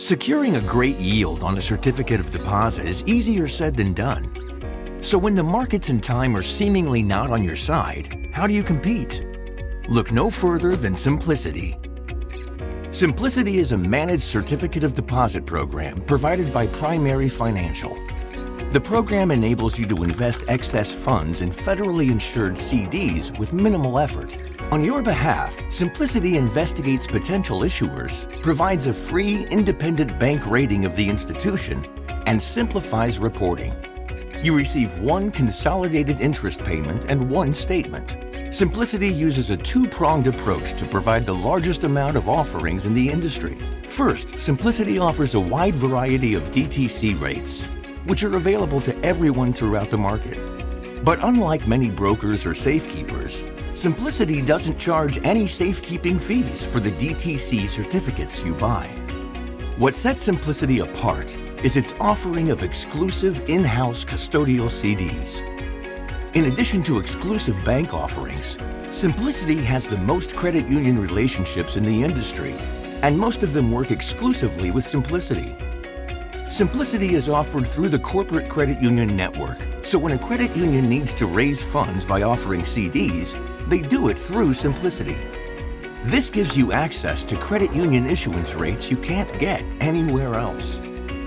Securing a great yield on a certificate of deposit is easier said than done. So when the markets and time are seemingly not on your side, how do you compete? Look no further than SimpliCD. SimpliCD is a managed certificate of deposit program provided by Primary Financial. The program enables you to invest excess funds in federally insured CDs with minimal effort. On your behalf, SimpliCD investigates potential issuers, provides a free independent bank rating of the institution, and simplifies reporting. You receive one consolidated interest payment and one statement. SimpliCD uses a two-pronged approach to provide the largest amount of offerings in the industry. First, SimpliCD offers a wide variety of DTC rates, which are available to everyone throughout the market. But unlike many brokers or safekeepers, SimpliCD doesn't charge any safekeeping fees for the DTC certificates you buy. What sets SimpliCD apart is its offering of exclusive in-house custodial CDs. In addition to exclusive bank offerings, SimpliCD has the most credit union relationships in the industry, and most of them work exclusively with SimpliCD. SimpliCD is offered through the corporate credit union network, so when a credit union needs to raise funds by offering CDs, they do it through SimpliCD. This gives you access to credit union issuance rates you can't get anywhere else.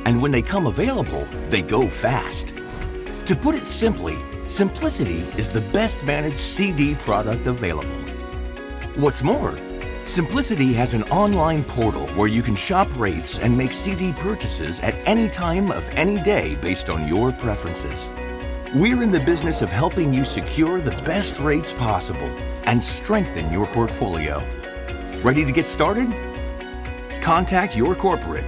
And when they come available, they go fast. To put it simply, SimpliCD is the best managed CD product available. What's more, SimpliCD has an online portal where you can shop rates and make CD purchases at any time of any day based on your preferences. We're in the business of helping you secure the best rates possible and strengthen your portfolio. Ready to get started? Contact your corporate